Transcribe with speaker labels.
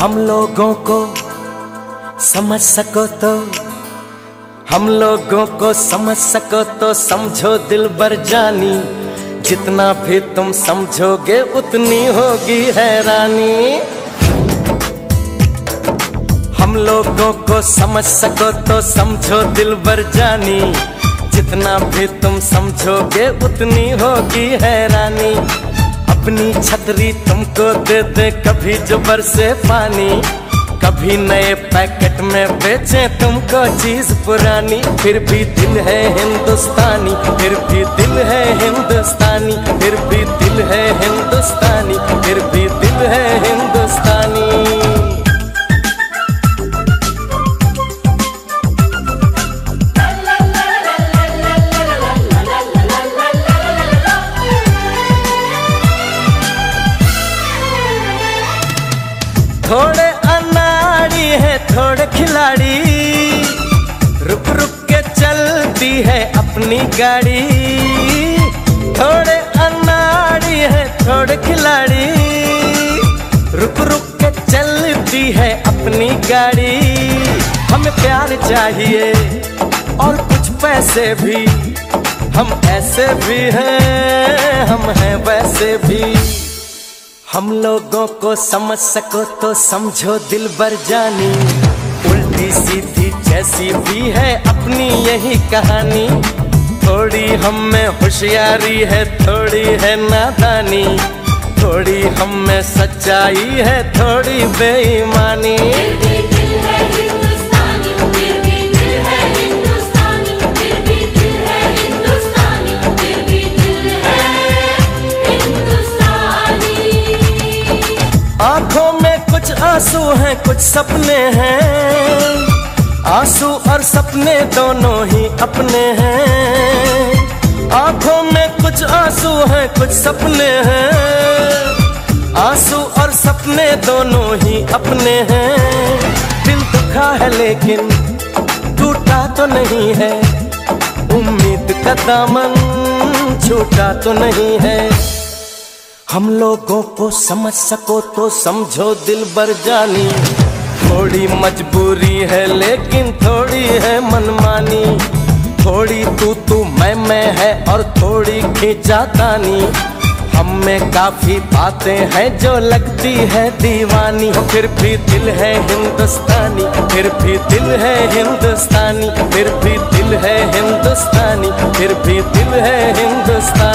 Speaker 1: हम लोगों को समझ सको तो हम लोगों को समझ सको तो समझो दिल बर जानी। जितना भी तुम समझोगे उतनी होगी हैरानी। हम लोगों को समझ सको तो समझो दिल बर जानी। जितना भी तुम समझोगे उतनी होगी हैरानी। अपनी छतरी तुमको दे दे कभी जबर से पानी। कभी नए पैकेट में बेचे तुमको चीज़ पुरानी। फिर भी दिल है हिंदुस्तानी, फिर भी दिल है हिंदुस्तानी। थोड़े अनाड़ी है, थोड़े खिलाड़ी। रुक रुक के चलती है अपनी गाड़ी। थोड़े अनाड़ी है, थोड़े खिलाड़ी। रुक रुक के चलती है अपनी गाड़ी। हमें प्यार चाहिए और कुछ पैसे भी। हम ऐसे भी हैं, हम हैं वैसे भी। हम लोगों को समझ सको तो समझो दिल भर जानी। उल्टी सीधी जैसी भी है अपनी यही कहानी। थोड़ी हम में होशियारी है, थोड़ी है नादानी। थोड़ी हम में सच्चाई है, थोड़ी बेईमानी। आँखों में कुछ आँसू हैं, कुछ सपने हैं। आँसू और सपने दोनों ही अपने हैं। आँखों में कुछ आँसू हैं, कुछ सपने हैं। आँसू और सपने दोनों ही अपने हैं। दिल दुखा है लेकिन टूटा तो नहीं है। उम्मीद का दामन छूटा तो नहीं है। हम लोगों को समझ सको तो समझो दिल बर जानी। थोड़ी मजबूरी है, लेकिन थोड़ी है मनमानी। थोड़ी तू तू मैं मैं है और थोड़ी खींचा खींचातानी हम में काफ़ी बातें हैं जो लगती है दीवानी। फिर भी दिल है हिंदुस्तानी, फिर भी दिल है हिंदुस्तानी, फिर भी दिल है हिंदुस्तानी, फिर भी दिल है हिंदुस्तानी।